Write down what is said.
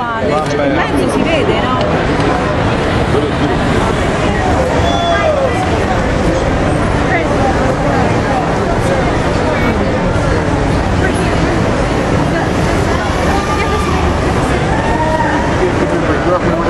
uguale, il mezzo si vede, no? Gracias.